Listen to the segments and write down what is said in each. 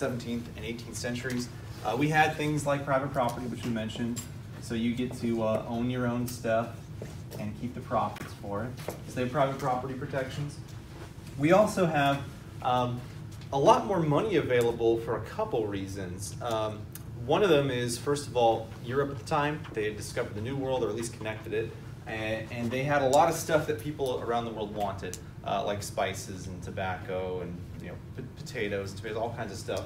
17th and 18th centuries. Uh, we had things like private property, which we mentioned. So you get to uh, own your own stuff and keep the profits for it. So they have private property protections. We also have um, a lot more money available for a couple reasons. Um, one of them is, first of all, Europe at the time, they had discovered the New World, or at least connected it, and, and they had a lot of stuff that people around the world wanted, uh, like spices and tobacco and you know potatoes tomatoes, all kinds of stuff.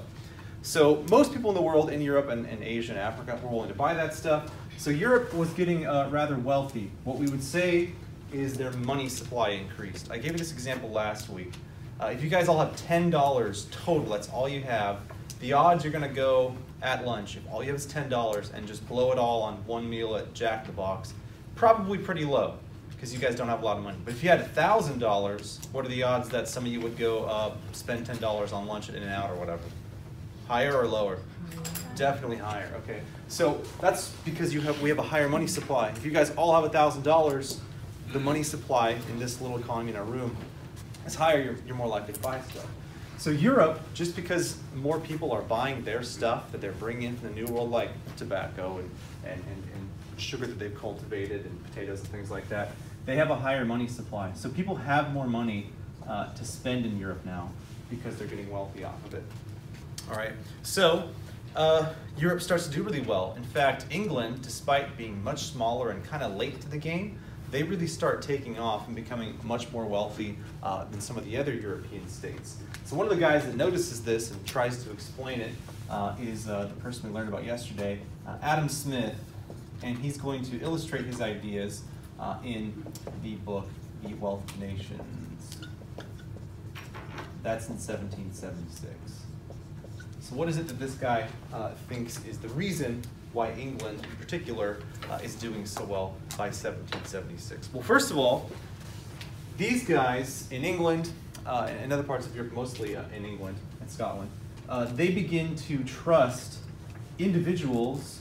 So most people in the world, in Europe and, and Asia and Africa, were willing to buy that stuff. So Europe was getting uh, rather wealthy. What we would say is their money supply increased. I gave you this example last week. Uh, if you guys all have $10 total, that's all you have, the odds you're going to go at lunch, if all you have is $10 and just blow it all on one meal at Jack the Box, probably pretty low because you guys don't have a lot of money. But if you had $1,000, what are the odds that some of you would go uh, spend $10 on lunch at In-N-Out or whatever? Higher or lower? Definitely higher. Okay. So that's because you have we have a higher money supply. If you guys all have $1,000, the money supply in this little economy in our room is higher, you're, you're more likely to buy stuff. So Europe, just because more people are buying their stuff that they're bringing in from the New World, like tobacco and, and, and, and sugar that they've cultivated and potatoes and things like that, they have a higher money supply. So people have more money uh, to spend in Europe now because they're getting wealthy off of it. All right, so uh, Europe starts to do really well. In fact, England, despite being much smaller and kind of late to the game, they really start taking off and becoming much more wealthy uh, than some of the other European states. So one of the guys that notices this and tries to explain it uh, is uh, the person we learned about yesterday, uh, Adam Smith, and he's going to illustrate his ideas uh, in the book, The Wealth of Nations. That's in 1776. So what is it that this guy uh, thinks is the reason why England in particular uh, is doing so well by 1776? Well, first of all, these guys in England uh, and other parts of Europe, mostly uh, in England and Scotland, uh, they begin to trust individuals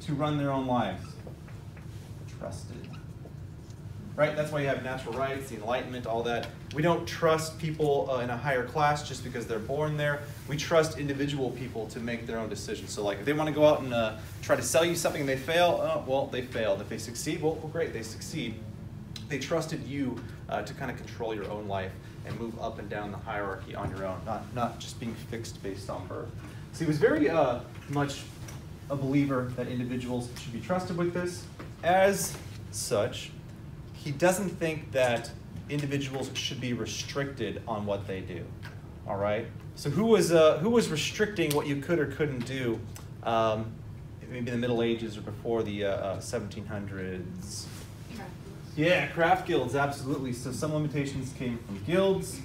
to run their own lives. Trusted. Right? That's why you have natural rights, the Enlightenment, all that. We don't trust people uh, in a higher class just because they're born there. We trust individual people to make their own decisions. So, like, if they want to go out and uh, try to sell you something and they fail, oh, well, they failed. If they succeed, well, well great, they succeed. They trusted you uh, to kind of control your own life and move up and down the hierarchy on your own, not, not just being fixed based on birth. So he was very uh, much a believer that individuals should be trusted with this. As such, he doesn't think that individuals should be restricted on what they do. All right. So who was uh, who was restricting what you could or couldn't do? Um, maybe in the Middle Ages or before the uh, uh, 1700s. Yeah, craft guilds, absolutely. So some limitations came from guilds,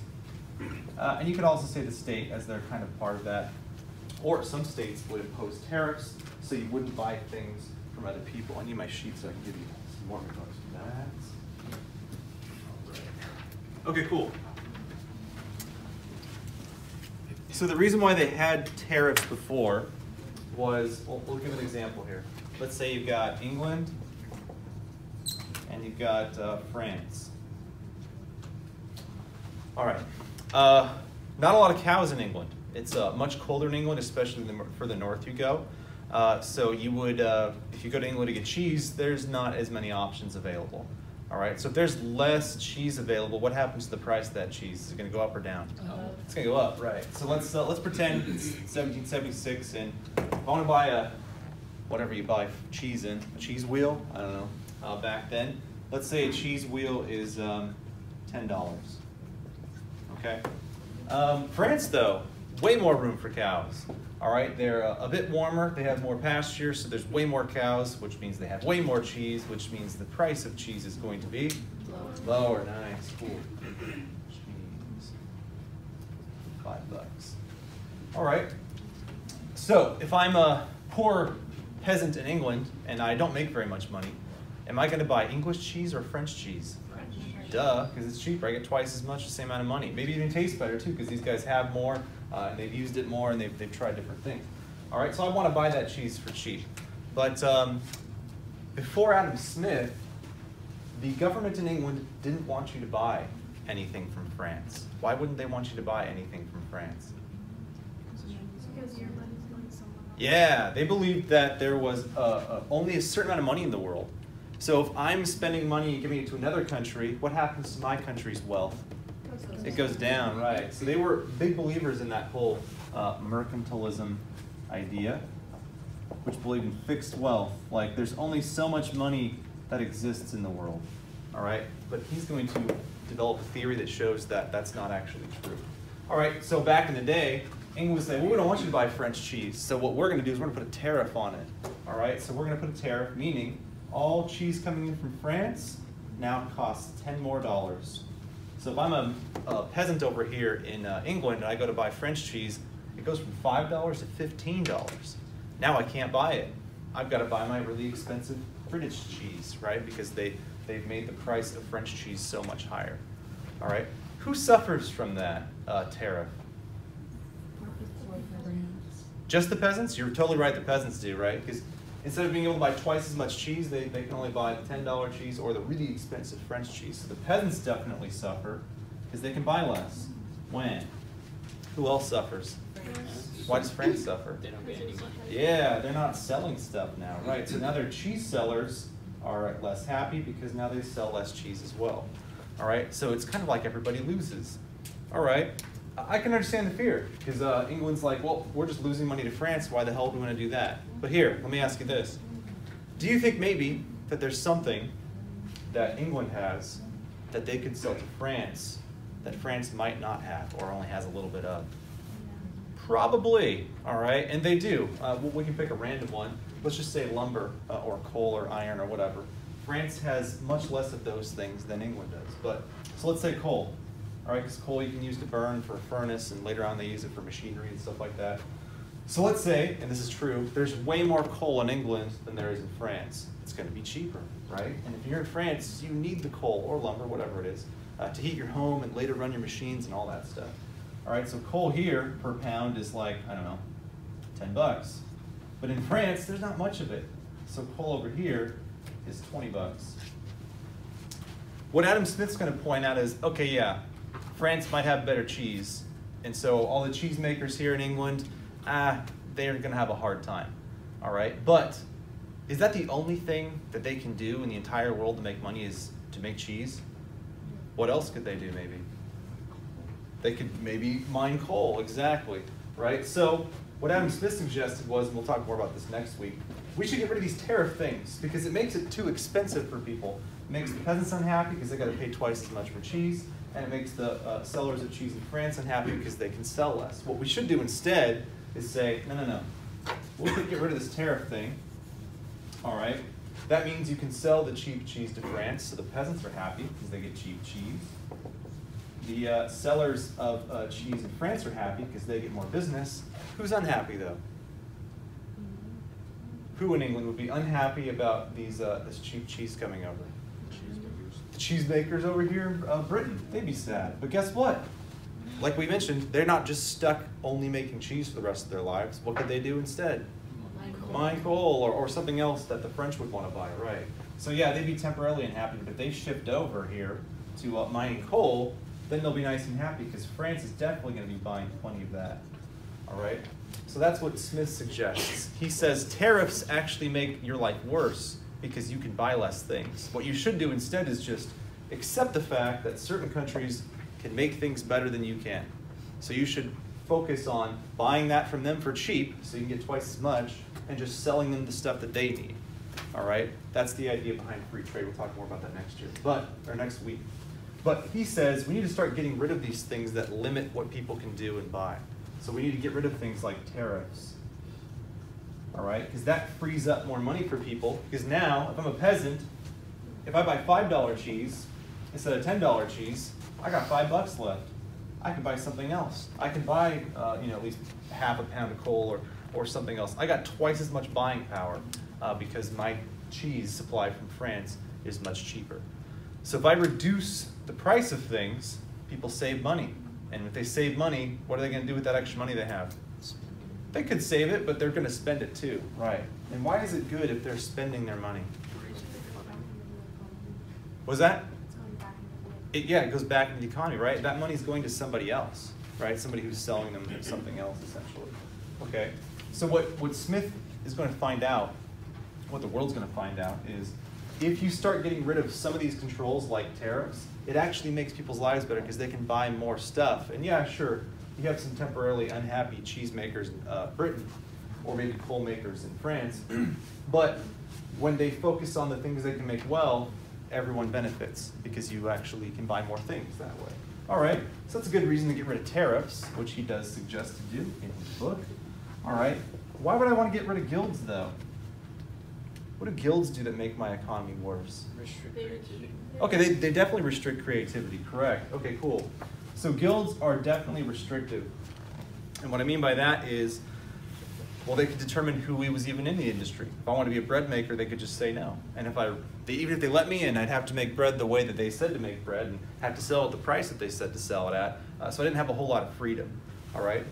uh, and you could also say the state as they're kind of part of that. Or some states would impose tariffs, so you wouldn't buy things from other people. I need my sheet so I can give you some more regards to that. Okay, cool. So the reason why they had tariffs before was, well, we'll give an example here. Let's say you've got England and you've got uh, France. All right. Uh, not a lot of cows in England. It's uh, much colder in England, especially the further north you go. Uh, so you would, uh, if you go to England to get cheese, there's not as many options available. All right, so if there's less cheese available, what happens to the price of that cheese? Is it going to go up or down? It's going to go up, right? So let's uh, let's pretend it's 1776, and if I want to buy a whatever you buy cheese in, a cheese wheel, I don't know, uh, back then, let's say a cheese wheel is um, ten dollars. Okay. Um, France, though, way more room for cows. All right, they're a, a, bit warmer, they have more pasture, so there's way more cows, which means they have way more cheese, which means the price of cheese is going to be lower. lower. Nice, cool. Cheese. Five bucks. All right. So if I'm a poor peasant in England and I don't make very much money, am I going to buy English cheese or French cheese? French. Duh, because it's cheaper. I get twice as much, the same amount of money. Maybe even tastes better too, because these guys have more uh, and they've used it more and they've, they've tried different things. All right, so I want to buy that cheese for cheap. But um, before Adam Smith, the government in England didn't want you to buy anything from France? Why wouldn't they want you to buy anything from France? Yeah, they believed that there was uh uh only a certain amount of money in the world. So if I'm spending money and giving it to another country, what happens to my country's wealth? It goes down, right. So they were big believers in that whole uh, mercantilism idea, which believed in fixed wealth. Like there's only so much money that exists in the world, all right? But he's going to develop a theory that shows that that's not actually true. All right, so back in the day, England would say, well, we don't want you to buy French cheese. So what we're going to do is we're going to put a tariff on it, all right? So we're going to put a tariff, meaning all cheese coming in from France now costs 10 more dollars. So if I'm a, a peasant over here in uh, England and I go to buy French cheese, it goes from five dollars to fifteen dollars. Now I can't buy it. I've got to buy my really expensive British cheese, right? Because they they've made the price of French cheese so much higher. All right. Who suffers from that uh, tariff? Just the peasants? You're totally right. The peasants do, right? Because instead of being able to buy twice as much cheese, they, they can only buy the ten dollar cheese or the really expensive French cheese. So the peasants definitely suffer because they can buy less. When? Who else suffers? Why does France suffer? They don't get any money. Yeah, they're not selling stuff now, right? So now their cheese sellers are less happy because now they sell less cheese as well. All right, so it's kind of like everybody loses. All right, I I can understand the fear because uh, England's like, well, we're just losing money to France. Why the hell do we want to do that? But here, let me ask you this: Do you think maybe that there's something that England has that they could sell to France that France might not have or only has a little bit of? Probably, all right, and they do. Uh, we can pick a random one. Let's just say lumber uh, or coal or iron or whatever. France has much less of those things than England does. But so let's say coal, all right, because coal you can use to burn for a furnace, and later on they use it for machinery and stuff like that. So let's say, and this is true, there's way more coal in England than there is in France. It's going to be cheaper, right? And if you're in France, you need the coal or lumber, whatever it is, uh, to heat your home and later run your machines and all that stuff. All right, so coal here per pound is like, I don't know, 10 bucks. But in France, there's not much of it. So coal over here is 20 bucks. What Adam Smith's going to point out is, okay, yeah, France might have better cheese. And so all the cheesemakers here in England, ah, they're going to have a hard time. All right, but is that the only thing that they can do in the entire world to make money is to make cheese? What else could they do maybe? They could maybe mine coal, exactly, right? So what Adam Smith suggested was, and we'll talk more about this next week, we should get rid of these tariff things because it makes it too expensive for people. It makes the peasants unhappy because they got to pay twice as much for cheese, and it makes the uh, sellers of cheese in France unhappy because they can sell less. What we should do instead is say, no, no, no, we'll get rid of this tariff thing. All right, that means you can sell the cheap cheese to France, so the peasants are happy because they get cheap cheese. The uh, sellers of uh, cheese in France are happy because they get more business. Who's unhappy though? Who in England would be unhappy about these uh, this cheap cheese coming over? The cheesemakers over here, uh, Britain, they'd be sad. But guess what? Like we mentioned, they're not just stuck only making cheese for the rest of their lives. What could they do instead? Mine coal or, or something else that the French would want to buy, right? So yeah, they'd be temporarily unhappy, but they shift over here to uh, mining coal, then they'll be nice and happy because France is definitely going to be buying plenty of that. All right? So that's what Smith suggests. He says tariffs actually make your life worse because you can buy less things. What you should do instead is just accept the fact that certain countries can make things better than you can. So you should focus on buying that from them for cheap so you can get twice as much and just selling them the stuff that they need. All right? That's the idea behind free trade. We'll talk more about that next year. But or next week. But he says we need to start getting rid of these things that limit what people can do and buy. So we need to get rid of things like tariffs. All right? Because that frees up more money for people. Because now, if I'm a peasant, if I buy $5 cheese instead of $10 cheese, I got five bucks left. I can buy something else. I can buy, uh, you know, at least half a pound of coal or, or something else. I got twice as much buying power uh, because my cheese supply from France is much cheaper. So if I reduce the price of things, people save money. And if they save money, what are they going to do with that extra money they have? They could save it, but they're going to spend it too. Right. And why is it good if they're spending their money? Was that? It's going back into the it, yeah, it goes back into the economy, right? That money's going to somebody else, right? Somebody who's selling them something else, essentially. Okay. So what what Smith is going to find out, what the world's going to find out is, if you start getting rid of some of these controls like tariffs, it actually makes people's lives better because they can buy more stuff. And yeah, sure, you have some temporarily unhappy cheesemakers in uh, Britain, or maybe coal makers in France, but when they focus on the things they can make well, everyone benefits because you actually can buy more things that way. All right, so that's a good reason to get rid of tariffs, which he does suggest to do in his book. All right, why would I want to get rid of guilds though? What do guilds do that make my economy worse? Restrict creativity. Okay, they, they definitely restrict creativity, correct. Okay, cool. So guilds are definitely restrictive. And what I mean by that is, well, they could determine who we was even in the industry. If I want to be a bread maker, they could just say no. And if I, they, even if they let me in, I'd have to make bread the way that they said to make bread and have to sell at the price that they said to sell it at. Uh, so I didn't have a whole lot of freedom, all right?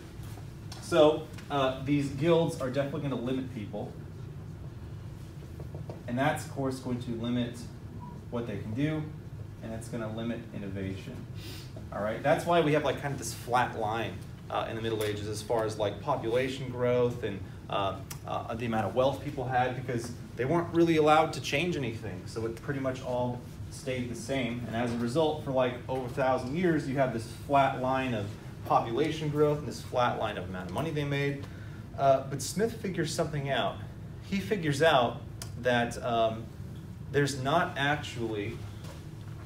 So uh, these guilds are definitely going to limit people. And that's, of course, going to limit what they can do, and it's going to limit innovation. All right, that's why we have like kind of this flat line uh, in the Middle Ages as far as like population growth and uh, uh, the amount of wealth people had, because they weren't really allowed to change anything. So it pretty much all stayed the same. And as a result, for like over a thousand years, you have this flat line of population growth and this flat line of amount of money they made. Uh, but Smith figures something out. He figures out that um, there's not actually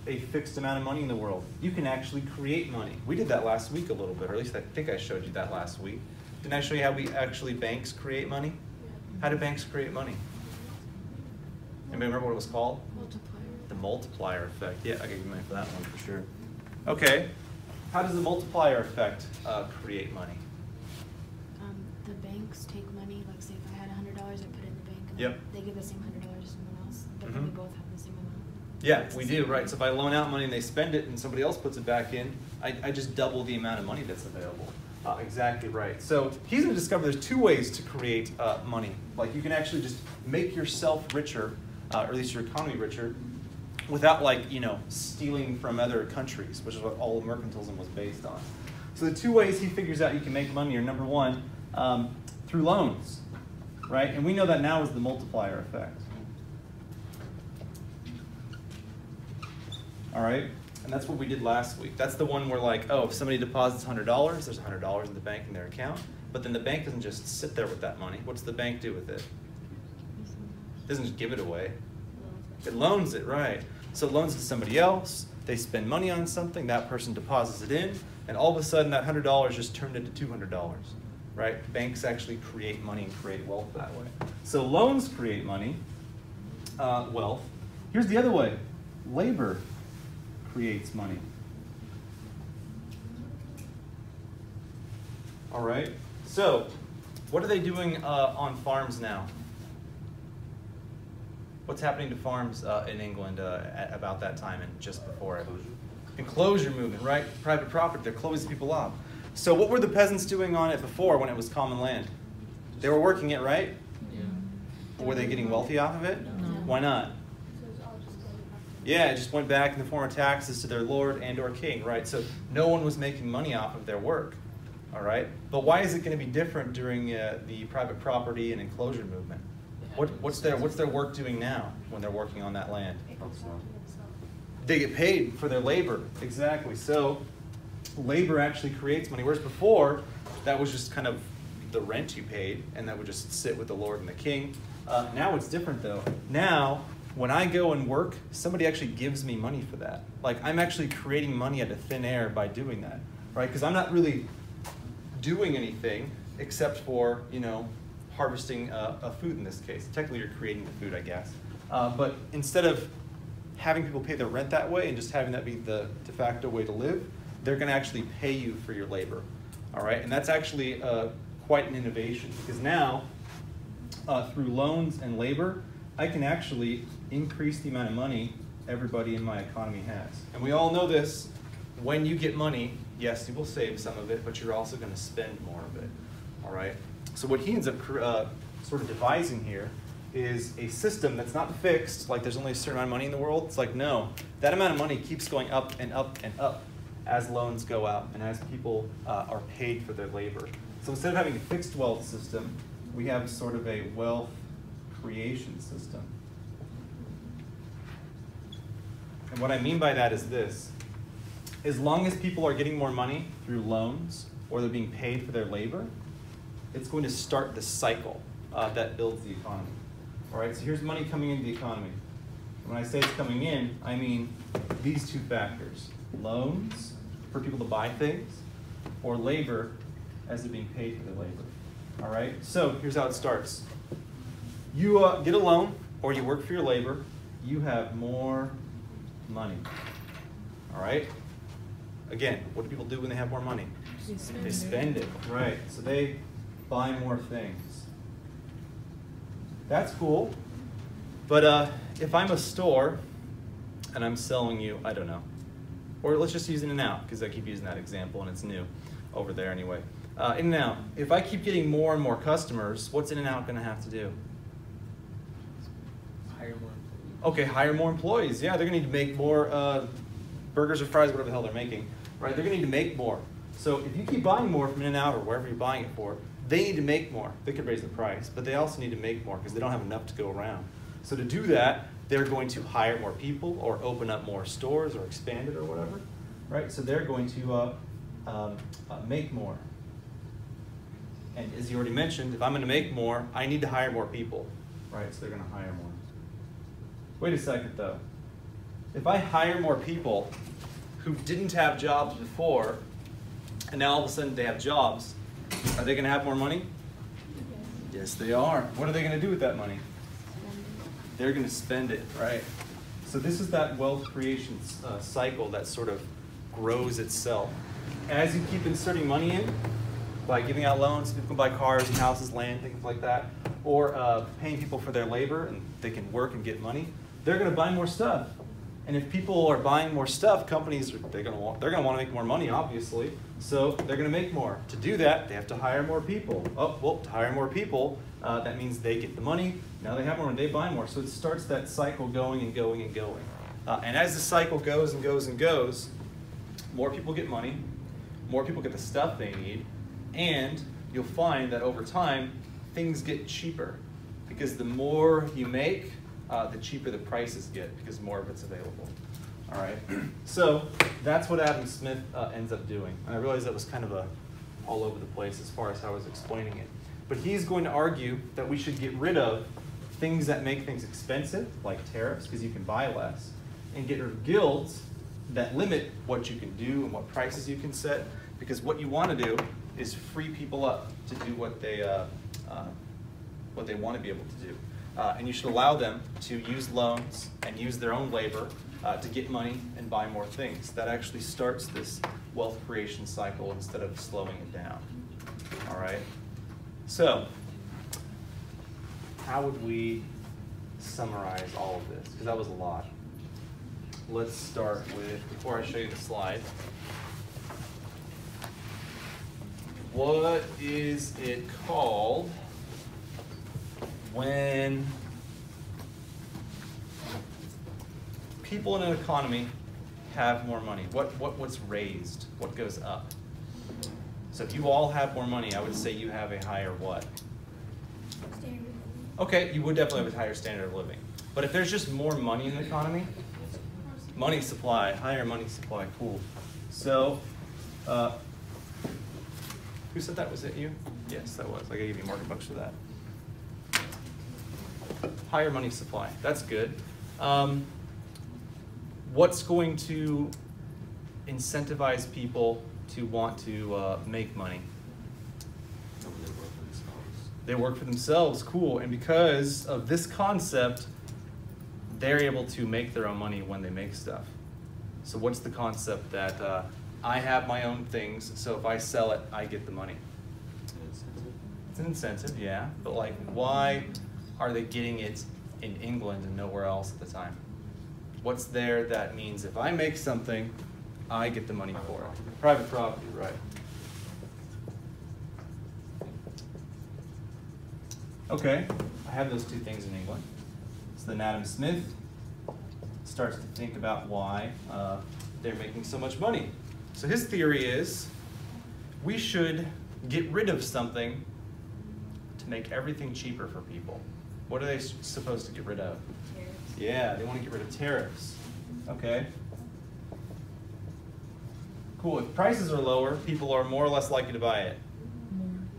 a fixed amount of money in the world. You can actually create money. We did that last week a little bit, or at least I think I showed you that last week. Didn't I show you how we actually banks create money? How do banks create money? Anybody remember what it was called? Multiplier. The multiplier effect. Yeah, I give you money for that one for sure. Okay. How does the multiplier effect uh, create money? Um, the banks take money, like say if I had a hundred dollars, I put it in the bank, and Yep. they give the same hundred dollars to someone else, but then we Mhm. both have the same amount. Yeah, we do, right. So if I loan out money and they spend it and somebody else puts it back in, I, I just double the amount of money that's available. Uh, exactly right. So he's going to discover there's two ways to create uh, money. Like you can actually just make yourself richer, uh, or at least your economy richer, without like, you know, stealing from other countries, which is what all mercantilism was based on. So the two ways he figures out you can make money are number one, um, through loans, right? And we know that now is the multiplier effect. All right? And that's what we did last week. That's the one where, like, oh, if somebody deposits $100, there's $100 in the bank in their account. But then the bank doesn't just sit there with that money. What does the bank do with it? It doesn't just give it away. It loans it, right. So it loans it to somebody else. They spend money on something. That person deposits it in. And all of a sudden, that $100 just turned into $200, right? Banks actually create money and create wealth that way. So loans create money, uh, wealth. Here's the other way labor creates money. All right. So, what are they doing uh, on farms now? What's happening to farms uh, in England uh, at about that time and just before it? Enclosure movement, right? Private property. They're closing people off. So, what were the peasants doing on it before when it was common land? They were working it, right? Yeah. Were they getting wealthy off of it? No. Why not? So it's all just going back. Yeah, it just went back in the form of taxes to their lord and or king, right? So no one was making money off of their work, all right? But why is it going to be different during uh, the private property and enclosure movement? What, what's their what's their work doing now when they're working on that land? It goes back to itself. They get paid for their labor. Exactly. So labor actually creates money, whereas before that was just kind of the rent you paid, and that would just sit with the lord and the king. Uh, now it's different though. Now when I go and work, somebody actually gives me money for that. Like I'm actually creating money out of thin air by doing that, right? Because I'm not really doing anything except for you know harvesting uh, a food in this case. Technically, you're creating the food, I guess. Uh, but instead of having people pay their rent that way and just having that be the de facto way to live, they're going to actually pay you for your labor. All right, and that's actually uh, quite an innovation because now, uh, through loans and labor, I can actually increase the amount of money everybody in my economy has. And we all know this when you get money, yes, you will save some of it, but you're also going to spend more of it. All right? So, what he ends up uh, sort of devising here is a system that's not fixed, like there's only a certain amount of money in the world. It's like, no, that amount of money keeps going up and up and up as loans go out and as people uh, are paid for their labor. So instead of having a fixed wealth system, we have sort of a wealth creation system. And what I mean by that is this as long as people are getting more money through loans or they're being paid for their labor, it's going to start the cycle uh, that builds the economy. All right, so here's money coming into the economy. When I say it's coming in, I mean these two factors loans for people to buy things, or labor as they're being paid for their labor. All right, so here's how it starts you uh, get a loan or you work for your labor, you have more money. All right? Again, what do people do when they have more money? They spend They it. spend it, right. So they buy more things. That's cool. But uh, if I'm a store and I'm selling you, I don't know, or let's just use In-N-Out because I keep using that example and it's new over there anyway. Uh, In-N-Out, if I keep getting more and more customers, what's In-N-Out going to have to do? Hire more. Okay, hire more employees. Yeah, they're gonna need to make more uh, burgers or fries, whatever the hell they're making, right? They're gonna need to make more. So if you keep buying more from In-N-Out or wherever you're buying it for, they need to make more. They could raise the price, but they also need to make more because they don't have enough to go around. So to do that, they're going to hire more people or open up more stores or expand it or whatever, right? So they're going to uh, um, uh, make more. And as you already mentioned, if I'm going to make more, I need to hire more people, right? So they're going to hire more. Wait a second though. If I hire more people who didn't have jobs before, and now all of a sudden they have jobs, are they going to have more money? Yes, they are. What are they going to do with that money? They're going to spend it, right? So this is that wealth creation uh, cycle that sort of grows itself. As you keep inserting money in, by giving out loans, people can buy cars and houses, land, things like that, or uh, paying people for their labor and they can work and get money. They're going to buy more stuff, and if people are buying more stuff, companies are they're going to want they're going to want to make more money, obviously. So they're going to make more. To do that, they have to hire more people. Oh, well, to hire more people, uh, that means they get the money. Now they have more, and they buy more. So it starts that cycle going and going and going. Uh, and as the cycle goes and goes and goes, more people get money, more people get the stuff they need, and you'll find that over time, things get cheaper. Because the more you make, uh, the cheaper the prices get because more of it's available. All right. So that's what Adam Smith uh, ends up doing. And I realize that was kind of a all over the place as far as how I was explaining it. But he's going to argue that we should get rid of things that make things expensive, like tariffs, because you can buy less, and get rid of guilds that limit what you can do and what prices you can set. Because what you want to do is free people up to do what they uh, uh, what they want to be able to do. Uh, and you should allow them to use loans and use their own labor uh, to get money and buy more things. That actually starts this wealth creation cycle instead of slowing it down. All right? So, how would we summarize all of this? Because that was a lot. Let's start with, before I show you the slide, what is it called when people in an economy have more money? What, what, what's raised? What goes up? So if you all have more money, I would say you have a higher what? Standard. Okay, you would definitely have a higher standard of living. But if there's just more money in the economy, money supply, higher money supply, cool. So, uh, who said that? Was it you? Yes, that was. I gave you market bucks for that. Higher money supply. That's good. Um, what's going to incentivize people to want to uh, make money? They work for themselves, cool. And because of this concept, they're able to make their own money when they make stuff. So, what's the concept that uh, I have my own things, so if I sell it, I get the money? It's an incentive, yeah. But, like, why are they getting it in England and nowhere else at the time? What's there that means if I make something, I get the money for it? Private property, right. Okay, I have those two things in England. So then Adam Smith starts to think about why uh, they're making so much money. So his theory is we should get rid of something to make everything cheaper for people. What are they supposed to get rid of? Tariffs. Yeah, they want to get rid of tariffs. Okay. Cool. If prices are lower, people are more or less likely to buy it.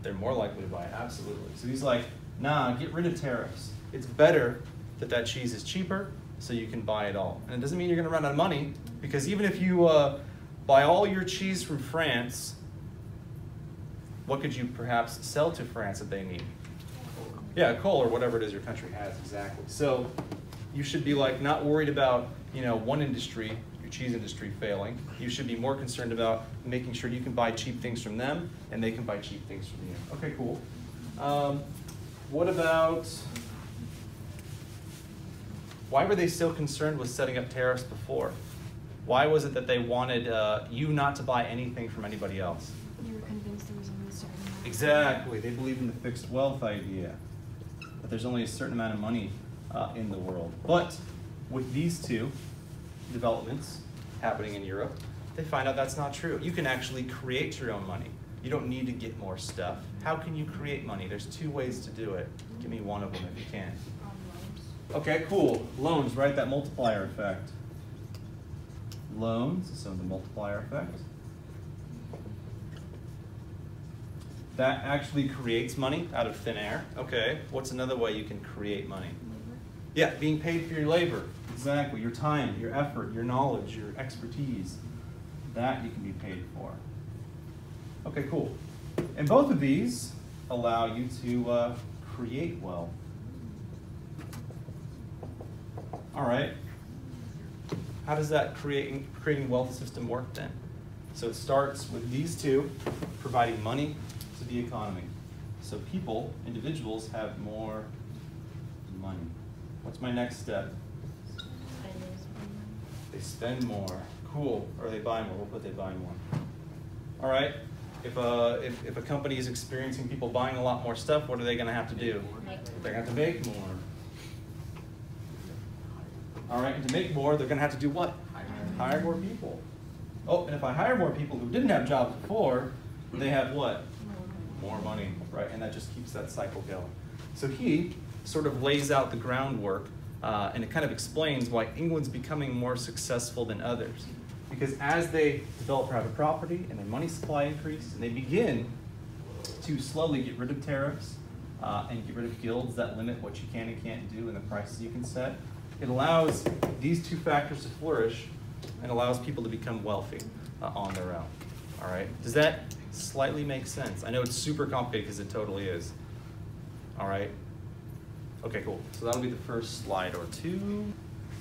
They're more likely to buy it, absolutely. So he's like, nah, get rid of tariffs. It's better that that cheese is cheaper so you can buy it all. And it doesn't mean you're going to run out of money because even if you uh, buy all your cheese from France, what could you perhaps sell to France that they need? Yeah, coal or whatever it is your country has, exactly. So you should be like not worried about, you know, one industry, your cheese industry failing. You should be more concerned about making sure you can buy cheap things from them and they can buy cheap things from you. Okay, cool. Um, what about, why were they so concerned with setting up tariffs before? Why was it that they wanted uh, you not to buy anything from anybody else? You were convinced there was only a certain. Exactly. They believe in the fixed wealth idea. That there's only a certain amount of money uh, in the world. But with these two developments happening in Europe, they find out that's not true. You can actually create your own money. You don't need to get more stuff. How can you create money? There's two ways to do it. Give me one of them if you can. Okay, cool. Loans, right? That multiplier effect. Loans, so the multiplier effect. That actually creates money out of thin air. Okay, what's another way you can create money? Yeah, being paid for your labor. Exactly, your time, your effort, your knowledge, your expertise. That you can be paid for. Okay, cool. And both of these allow you to uh, create wealth. All right. How does that creating creating wealth system work then? So it starts with these two providing money to the economy. So people, individuals, have more money. What's my next step? They spend more. Cool. Or they buy more. We'll put they buy more. All right. If a, if, if a company is experiencing people buying a lot more stuff, what are they going to have to do? They're going to have to make more. All right. And to make more, they're going to have to do what? Hire more people. Oh, and if I hire more people who didn't have jobs before, they have what? More money, right? And that just keeps that cycle going. So he sort of lays out the groundwork uh, and it kind of explains why England's becoming more successful than others. Because as they develop private property and their money supply increase, and they begin to slowly get rid of tariffs uh, and get rid of guilds that limit what you can and can't do and the prices you can set, it allows these two factors to flourish and allows people to become wealthy uh, on their own. All right? Does that slightly makes sense? I know it's super complicated because it totally is. All right? Okay, cool. So that'll be the first slide or two.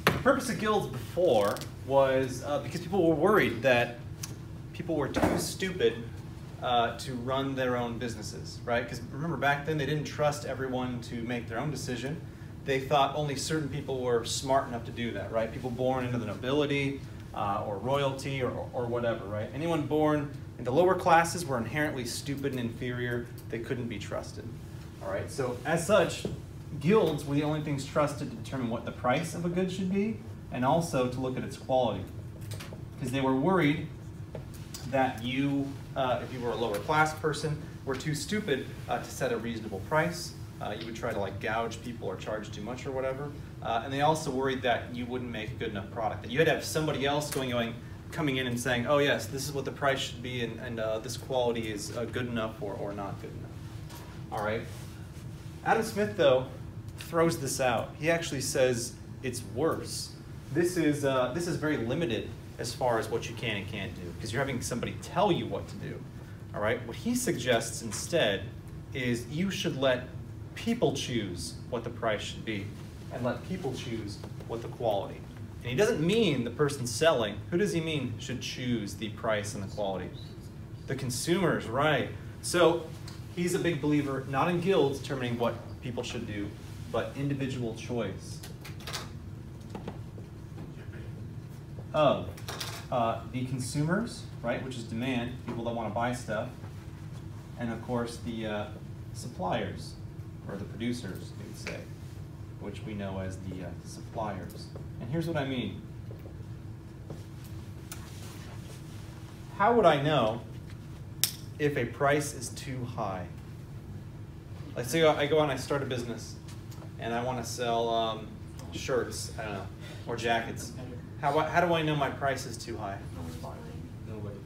The purpose of guilds before was uh, because people were worried that people were too stupid uh, to run their own businesses, right? Because remember, back then they didn't trust everyone to make their own decision. They thought only certain people were smart enough to do that, right? People born into the nobility uh, or royalty or, or whatever, right? Anyone born in the lower classes were inherently stupid and inferior. They couldn't be trusted, all right? So as such, guilds were the only things trusted to determine what the price of a good should be and also to look at its quality. Because they were worried that you, uh, if you were a lower class person, were too stupid uh, to set a reasonable price. Uh, you would try to like gouge people or charge too much or whatever. Uh, and they also worried that you wouldn't make a good enough product. That you had to have somebody else going, going coming in and saying, oh yes, this is what the price should be and, and uh, this quality is uh, good enough or, or not good enough. All right. Adam Smith, though, throws this out. He actually says it's worse. This is, uh, this is very limited as far as what you can and can't do because you're having somebody tell you what to do. All right? What he suggests instead is you should let people choose what the price should be and let people choose what the quality. And he doesn't mean the person selling. Who does he mean should choose the price and the quality? The consumers, right. So he's a big believer not in guilds determining what people should do, but individual choice of uh, the consumers, right, which is demand, people that want to buy stuff, and of course the uh, suppliers, or the producers, you would say, which we know as the uh, suppliers. And here's what I mean. How would I know if a price is too high? Let's say I go out and I start a business and I want to sell um, shirts, I don't know, or jackets. How, how do I know my price is too high?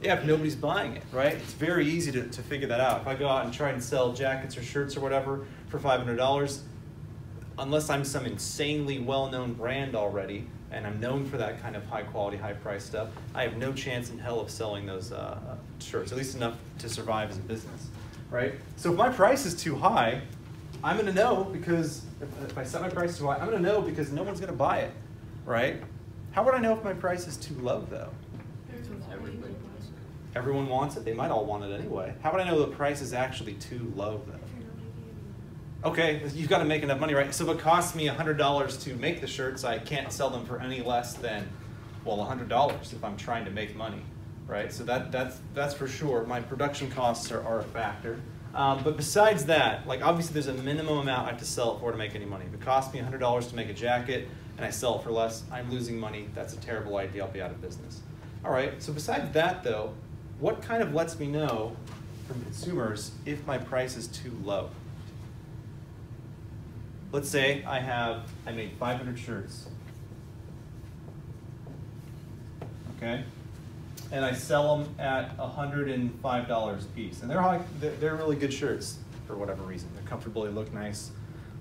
Yeah, if nobody's buying it, right? It's very easy to, to figure that out. If I go out and try and sell jackets or shirts or whatever for $500, unless I'm some insanely well known brand already and I'm known for that kind of high quality, high price stuff, I have no chance in hell of selling those uh, shirts, at least enough to survive as a business, right? So if my price is too high, I'm going to know because if, if I set my price too high, I'm to know because no one's going to buy it, right? How would I know if my price is too low though? Everyone wants it. They might all want it anyway. How would I know the price is actually too low though? Okay, you've got to make enough money, right? So if it costs me $100 to make the shirts, I can't sell them for any less than, well, $100 if I'm trying to make money, right? So that, that's, that's for sure. My production costs are, are a factor. Um, but besides that, like obviously there's a minimum amount I have to sell it for to make any money. If it costs me $100 to make a jacket and I sell it for less, I'm losing money. That's a terrible idea. I'll be out of business. All right, so besides that though, what kind of lets me know from consumers if my price is too low? Let's say I have, I made 500 shirts. Okay? And I sell them at $105 a piece. And they're, high, they're really good shirts for whatever reason. They're comfortable, they look nice,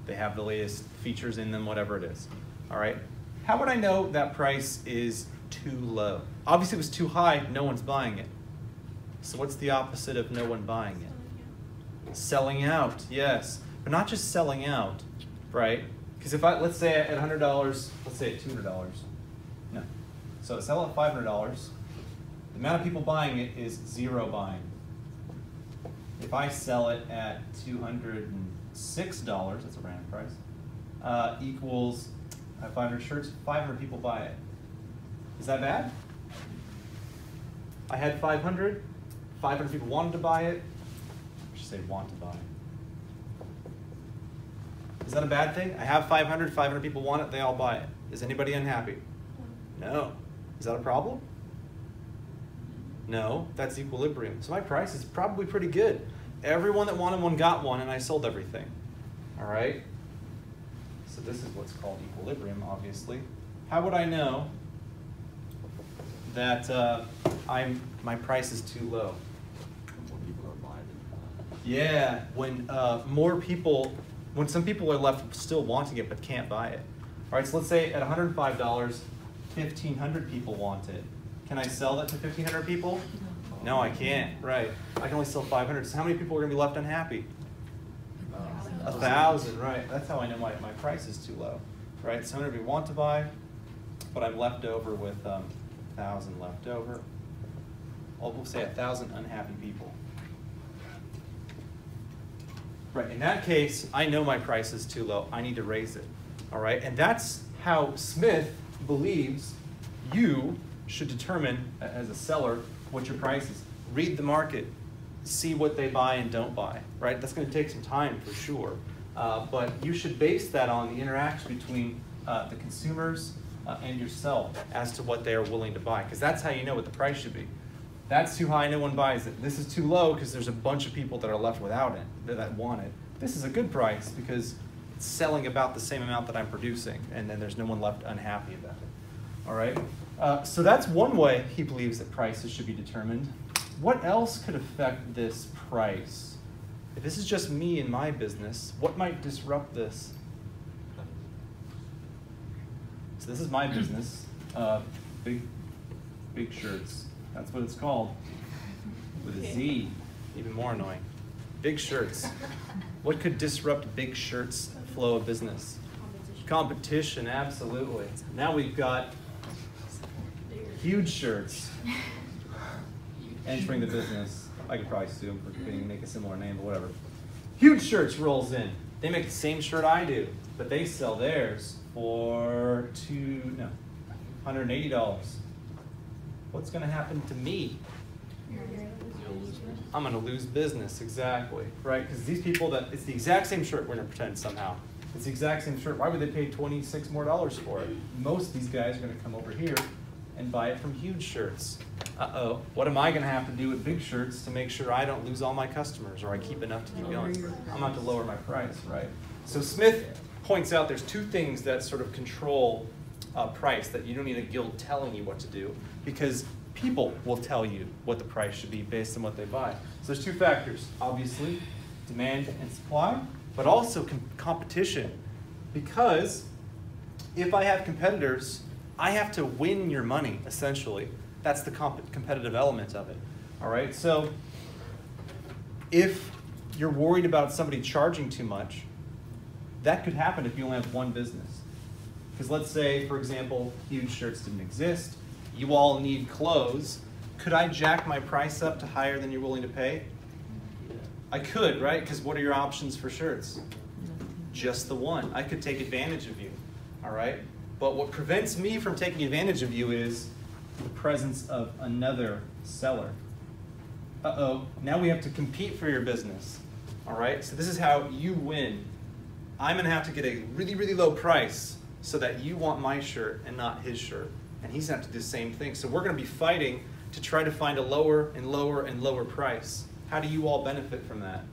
they have the latest features in them, whatever it is. All right? How would I know that price is too low? Obviously, it was too high, no one's buying it. So what's the opposite of no one buying it? Selling out, yes. But not just selling out, right? Because if I, let's say at $100, let's say at $200, no. So sell it at $500, the amount of people buying it is zero buying. If I sell it at $206, that's a random price, uh, equals I have 500 shirts, 500 people buy it. Is that bad? I had 500, 500 people wanted to buy it. I should say want to buy it. Is that a bad thing? I have 500, 500 people want it, they all buy it. Is anybody unhappy? No. Is that a problem? No, that's equilibrium. So my price is probably pretty good. Everyone that wanted one got one, and I sold everything. All right? So this is what's called equilibrium, obviously. How would I know that uh, I'm my price is too low? Yeah, when uh, more people, when some people are left still wanting it but can't buy it. All right, so let's say at $105, 1,500 people want it. Can I sell that to 1,500 people? No, I can't. Right. I can only sell 500. So how many people are going to be left unhappy? A thousand, right. That's how I know my, my price is too low. Right? So how many people want to buy, but I'm left over with um, a thousand left over. Well, we'll say a thousand unhappy people. Right, in that case, I know my price is too low. I need to raise it. All right, and that's how Smith believes you should determine as a seller what your price is. Read the market, see what they buy and don't buy. Right, that's going to take some time for sure. Uh, but you should base that on the interaction between uh, the consumers uh, and yourself as to what they are willing to buy, because that's how you know what the price should be. That's too high, no one buys it. This is too low because there's a bunch of people that are left without it that want it. This is a good price because it's selling about the same amount that I'm producing, and then there's no one left unhappy about it. All right? Uh, so that's one way he believes that prices should be determined. What else could affect this price? If this is just me and my business, what might disrupt this? So this is my business, uh, big, big shirts. That's what it's called. With a Z, even more annoying. Big shirts. What could disrupt big shirts flow of business? Competition, absolutely. Now we've got huge shirts entering the business. I could probably sue them for being make a similar name, but whatever. Huge shirts rolls in. They make the same shirt I do, but they sell theirs for two no, hundred and eighty dollars what's going to happen to me? I'm gonna lose business, exactly, right? Because these people that, it's the exact same shirt, we're gonna pretend somehow. It's the exact same shirt, why would they pay twenty-six more dollars for it? Most of these guys are gonna come over here and buy it from huge shirts. Uh-oh, what am I gonna have to do with big shirts to make sure I don't lose all my customers, or I keep enough to keep going? I'm have to lower my price, right? So Smith points out there's two things that sort of control uh, price that you don't need a guild telling you what to do because people will tell you what the price should be based on what they buy. So there's two factors, obviously, demand and supply, but also com- competition. Because if I have competitors, I have to win your money, essentially. That's the comp- competitive element of it. All right, so if you're worried about somebody charging too much, that could happen if you only have one business. Because let's say, for example, huge shirts didn't exist, you all need clothes. Could I jack my price up to higher than you're willing to pay? I could, right? Because what are your options for shirts? Just the one. I could take advantage of you, all right? But what prevents me from taking advantage of you is the presence of another seller. Uh oh, now we have to compete for your business, all right? So this is how you win. I'm gonna have to get a really, really low price so that you want my shirt and not his shirt. And he's gonna have to do the same thing. So we're gonna be fighting to try to find a lower and lower and lower price. How do you all benefit from that?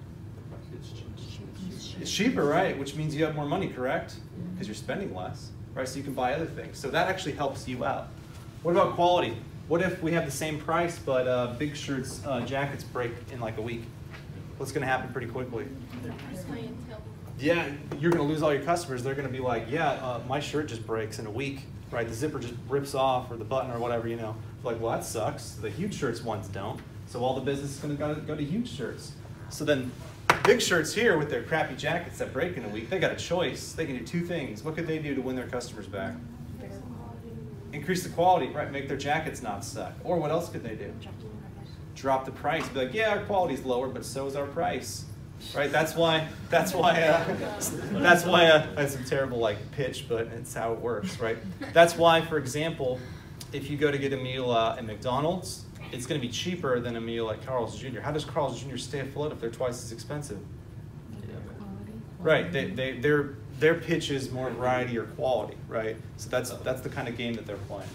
It's cheaper, right? Which means you have more money, correct? Because you're spending less, right? So you can buy other things. So that actually helps you out. What about quality? What if we have the same price, but uh, big shirts, uh, jackets break in like a week? What's going to happen pretty quickly? Yeah, you're going to lose all your customers. They're going to be like, yeah, uh, my shirt just breaks in a week, right? The zipper just rips off, or the button, or whatever, you know. Like, well, that sucks. The huge shirts ones don't. So all the business is going to go to huge shirts. So then, big shirts here with their crappy jackets that break in a week, they got a choice. They can do two things. What could they do to win their customers back? Increase the quality, right? Make their jackets not suck. Or what else could they do? Drop the price. Be like, yeah, our quality's lower, but so is our price. Right? That's why. That's why. Uh, that's why. Uh, that's a terrible like pitch, but it's how it works, right? That's why, for example, if you go to get a meal uh, at McDonald's, it's going to be cheaper than a meal at Carl's Jr. How does Carl's Jr. stay afloat if they're twice as expensive? Right. They, they, their, their pitch is more variety or quality, right? So that's, that's the kind of game that they're playing.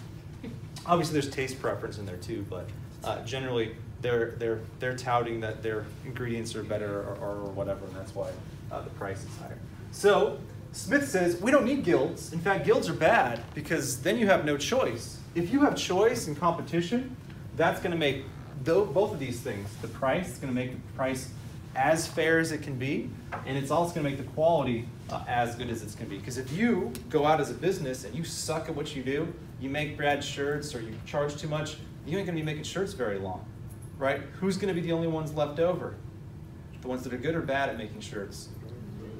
Obviously, there's taste preference in there too, but uh, generally, they're, they're, they're touting that their ingredients are better or, or whatever, and that's why uh, the price is higher. So, Smith says we don't need guilds. In fact, guilds are bad because then you have no choice. If you have choice and competition, that's going to make both of these things. The price is going to make the price as fair as it can be, and it's also going to make the quality uh, as good as it's going to be. Because if you go out as a business and you suck at what you do, you make bad shirts or you charge too much, you ain't going to be making shirts very long, right? Who's going to be the only ones left over? The ones that are good or bad at making shirts?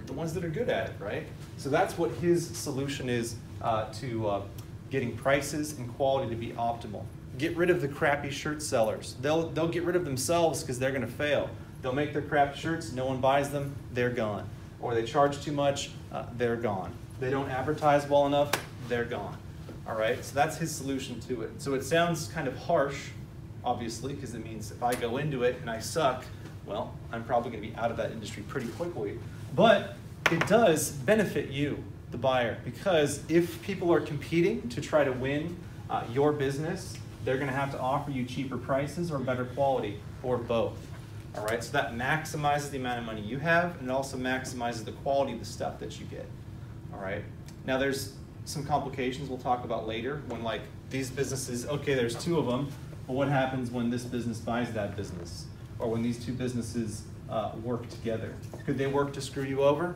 The ones that are good at it, right? So that's what his solution is uh, to uh, getting prices and quality to be optimal. Get rid of the crappy shirt sellers. They'll, they'll get rid of themselves because they're going to fail. They'll make their crap shirts, no one buys them, they're gone. Or they charge too much, uh, they're gone. They don't advertise well enough, they're gone. All right, so that's his solution to it. So it sounds kind of harsh, obviously, because it means if I go into it and I suck, well, I'm probably going to be out of that industry pretty quickly. But it does benefit you, the buyer, because if people are competing to try to win uh, your business, they're going to have to offer you cheaper prices or better quality, or both. All right, so that maximizes the amount of money you have, and it also maximizes the quality of the stuff that you get. All right, now there's some complications we'll talk about later when, like, these businesses, okay, there's two of them, but what happens when this business buys that business? Or when these two businesses uh, work together? Could they work to screw you over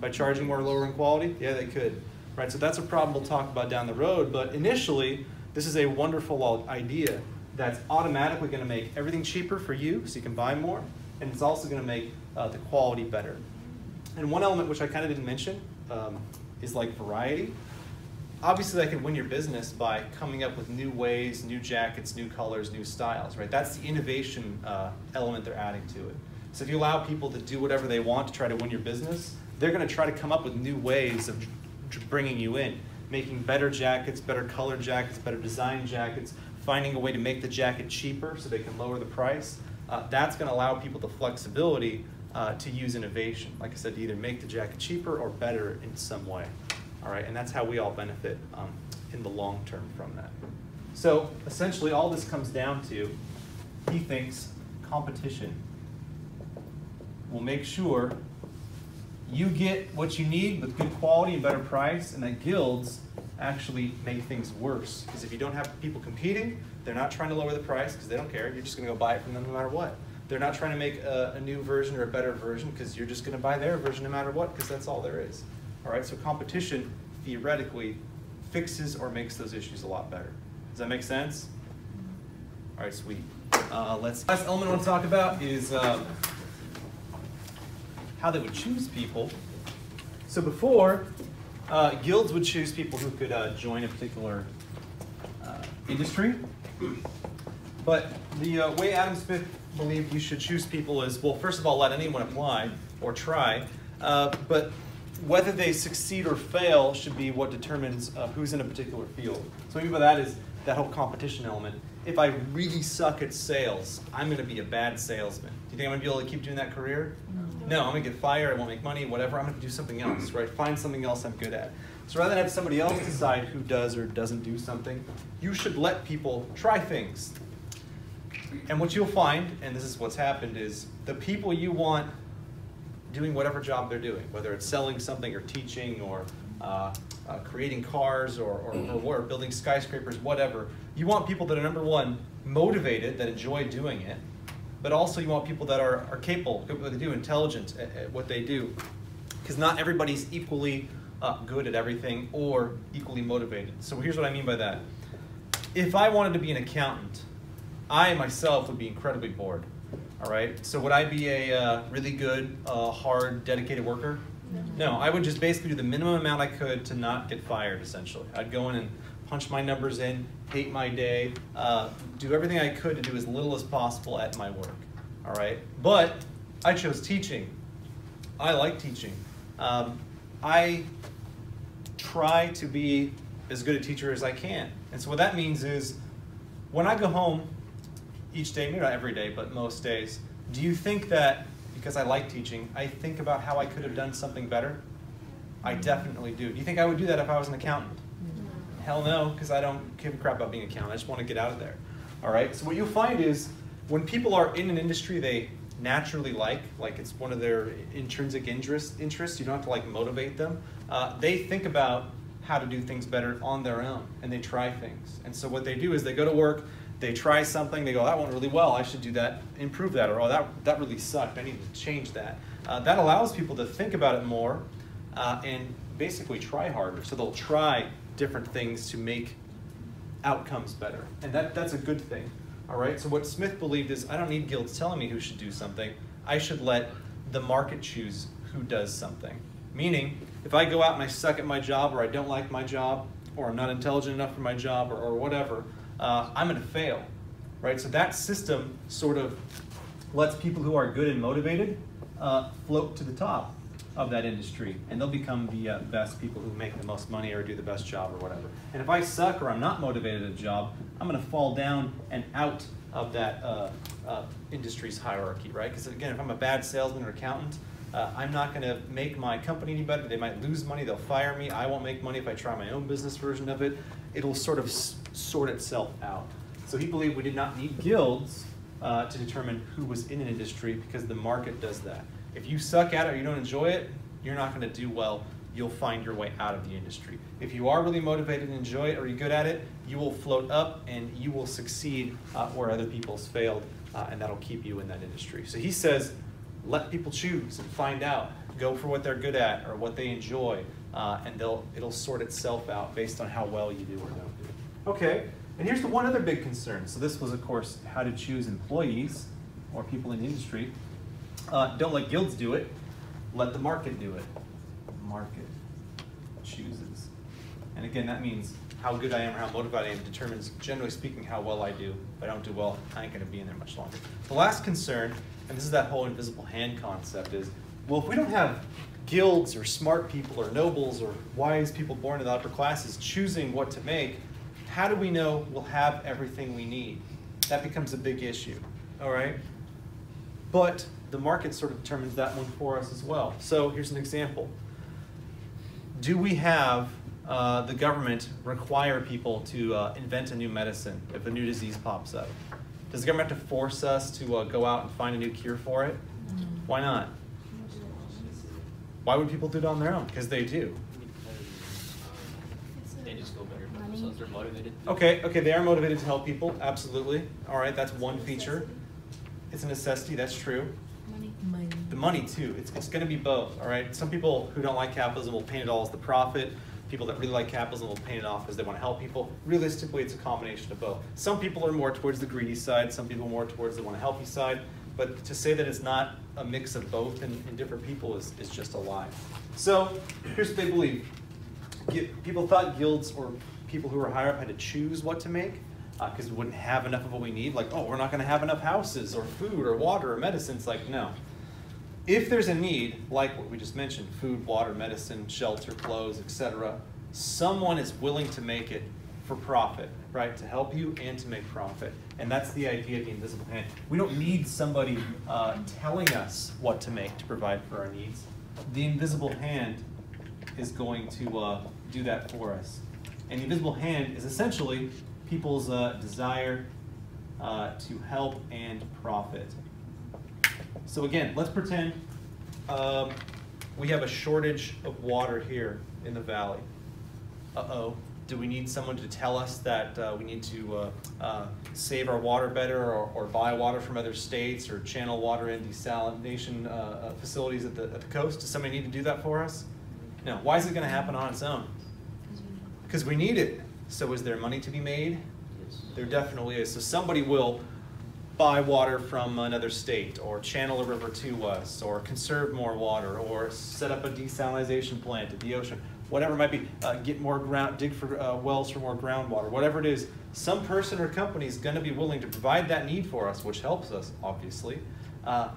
by charging more lower in quality? Yeah, they could. Right, so that's a problem we'll talk about down the road, but initially, this is a wonderful idea that's automatically going to make everything cheaper for you so you can buy more, and it's also going to make uh, the quality better. And one element which I kind of didn't mention um, is like variety. Obviously, that can win your business by coming up with new ways, new jackets, new colors, new styles, right? That's the innovation uh, element they're adding to it. So if you allow people to do whatever they want to try to win your business, they're going to try to come up with new ways of bringing you in, making better jackets, better color jackets, better design jackets, finding a way to make the jacket cheaper so they can lower the price. uh, that's going to allow people the flexibility uh, to use innovation. Like I said, to either make the jacket cheaper or better in some way. All right, and that's how we all benefit um, in the long term from that. So essentially, all this comes down to he thinks competition will make sure you get what you need with good quality and better price, and that guilds actually make things worse. Because if you don't have people competing, they're not trying to lower the price because they don't care. You're just going to go buy it from them no matter what. They're not trying to make a, a new version or a better version because you're just going to buy their version no matter what because that's all there is. All right, so competition theoretically fixes or makes those issues a lot better. Does that make sense? All right, sweet. Uh, let's. Last element I want to talk about is um, how they would choose people. So before, uh, guilds would choose people who could uh, join a particular uh, industry. But the uh, way Adam Smith believed you should choose people is well, first of all, let anyone apply or try, but whether they succeed or fail should be what determines uh, who's in a particular field. So what I mean by that is that whole competition element. If I really suck at sales, I'm going to be a bad salesman. Do you think I'm going to be able to keep doing that career? No, I'm going to get fired. I won't make money. Whatever. I'm going to do something else. Right? Find something else I'm good at. So rather than have somebody else decide who does or doesn't do something, you should let people try things. And what you'll find, and this is what's happened, is the people you want doing whatever job they're doing, whether it's selling something or teaching or uh, uh, creating cars or, or, or, or building skyscrapers, whatever. You want people that are number one, motivated, that enjoy doing it, but also you want people that are, are capable, good at what they do, intelligent at, at what they do. Because not everybody's equally uh, good at everything or equally motivated. So here's what I mean by that. If I wanted to be an accountant, I myself would be incredibly bored. All right. So would I be a uh, really good, uh, hard, dedicated worker? No. I would just basically do the minimum amount I could to not get fired. Essentially, I'd go in and punch my numbers in, hate my day, uh, do everything I could to do as little as possible at my work. All right. But I chose teaching. I like teaching. Um, I try to be as good a teacher as I can. And so what that means is when I go home each day, maybe not every day, but most days, do you think that because I like teaching, I think about how I could have done something better? I definitely do. Do you think I would do that if I was an accountant? Hell no, because I don't give a crap about being an accountant. I just want to get out of there. All right. So what you'll find is when people are in an industry they naturally like, like it's one of their intrinsic interest, interests, you don't have to like motivate them. Uh, they think about how to do things better on their own, and they try things. And so what they do is they go to work, they try something, they go, that went really well, I should do that, improve that, or oh, that, that really sucked, I need to change that. Uh, that allows people to think about it more uh, and basically try harder. So they'll try different things to make outcomes better. And that, that's a good thing. All right, so what Smith believed is I don't need guilds telling me who should do something. I should let the market choose who does something. Meaning, if I go out and I suck at my job, or I don't like my job, or I'm not intelligent enough for my job, or, or whatever, uh, I'm going to fail. Right? So that system sort of lets people who are good and motivated uh, float to the top of that industry, and they'll become the uh, best people who make the most money or do the best job or whatever. And if I suck or I'm not motivated at a job, I'm going to fall down and out of that uh, uh, industry's hierarchy, right? Because again, if I'm a bad salesman or accountant, uh, I'm not going to make my company any better. They might lose money. They'll fire me. I won't make money if I try my own business version of it. It'll sort of sort itself out. So he believed we did not need guilds uh, to determine who was in an industry because the market does that. If you suck at it or you don't enjoy it, you're not going to do well. You'll find your way out of the industry. If you are really motivated and enjoy it or you're good at it, you will float up and you will succeed uh, where other people's failed, uh, and that'll keep you in that industry. So he says, let people choose and find out. Go for what they're good at or what they enjoy, uh, and they'll, it'll sort itself out based on how well you do or don't do. Okay, and here's the one other big concern. So this was, of course, how to choose employees or people in the industry. Uh, don't let guilds do it. Let the market do it. Market chooses. And again, that means how good I am or how motivated I am determines, generally speaking, how well I do. If I don't do well, I ain't going to be in there much longer. The last concern, and this is that whole invisible hand concept, is well, if we don't have guilds or smart people or nobles or wise people born in the upper classes choosing what to make, how do we know we'll have everything we need? That becomes a big issue. All right? but the market sort of determines that one for us as well. So here's an example. Do we have uh, the government require people to uh, invent a new medicine if a new disease pops up? Does the government have to force us to uh, go out and find a new cure for it? Why not? Why would people do it on their own? Because they do. They just feel better about themselves, they're motivated. Okay, okay, they are motivated to help people, absolutely. All right, that's one feature. It's a necessity, that's true. Money. Money. The money too, it's, it's gonna be both, all right? Some people who don't like capitalism will paint it all as the profit. People that really like capitalism will paint it off as they wanna help people. Realistically, it's a combination of both. Some people are more towards the greedy side, some people more towards the wanna help you side. But to say that it's not a mix of both in, in different people is, is just a lie. So, here's what they believe. People thought guilds or people who were higher up had to choose what to make uh, because we wouldn't have enough of what we need. Like, oh, we're not going to have enough houses or food or water or medicine. It's like, no. If there's a need, like what we just mentioned food, water, medicine, shelter, clothes, etc., someone is willing to make it for profit, right? To help you and to make profit. And that's the idea of the invisible hand. We don't need somebody uh, telling us what to make to provide for our needs. The invisible hand is going to uh, do that for us. And the invisible hand is essentially people's uh, desire uh, to help and profit. So again, let's pretend um, we have a shortage of water here in the valley. Uh-oh, do we need someone to tell us that uh, we need to uh, uh, save our water better or, or buy water from other states or channel water in desalination uh, uh, facilities at the, at the coast? Does somebody need to do that for us? No. Why is it going to happen on its own? Because we need need it. So is there money to be made? Yes. There definitely is. So somebody will buy water from another state, or channel a river to us, or conserve more water, or set up a desalination plant at the ocean, whatever it might be. Uh, get more ground, dig for uh, wells for more groundwater, whatever it is. Some person or company is going to be willing to provide that need for us, which helps us obviously, uh,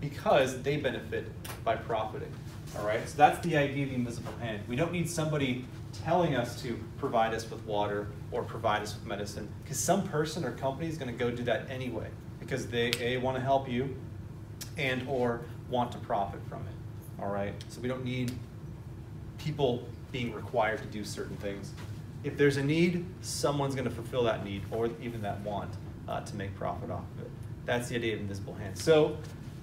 because they benefit by profiting. All right. So that's the idea of the invisible hand. We don't need somebody telling us to provide us with water or provide us with medicine because some person or company is going to go do that anyway because they a want to help you and or want to profit from it all right so we don't need people being required to do certain things. If there's a need someone's going to fulfill that need or even that want uh, to make profit off of it. That's the idea of invisible hand so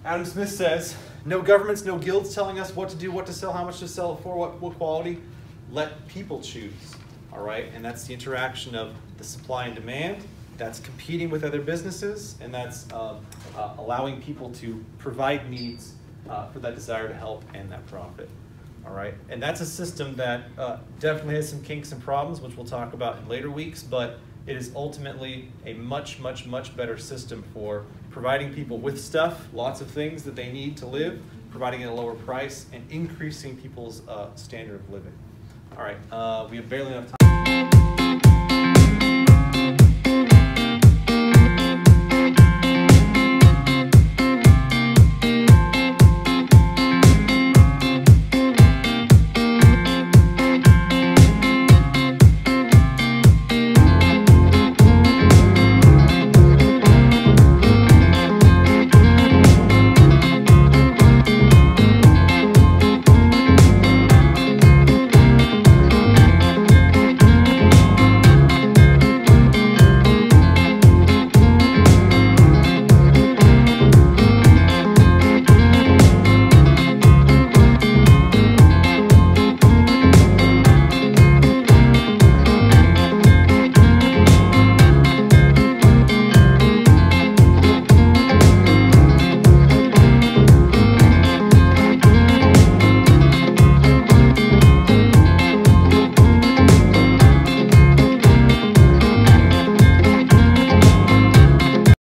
adam smith says no governments no guilds telling us what to do what to sell how much to sell for what, what quality. Let people choose all right? And that's the interaction of the supply and demand. That's competing with other businesses and that's um, uh, allowing people to provide needs uh, for that desire to help and that profit all right and that's a system that uh, definitely has some kinks and problems which we'll talk about in later weeks but it is ultimately a much much much better system for providing people with stuff lots of things that they need to live providing at a lower price and increasing people's uh, standard of living all right, uh, we have barely enough time.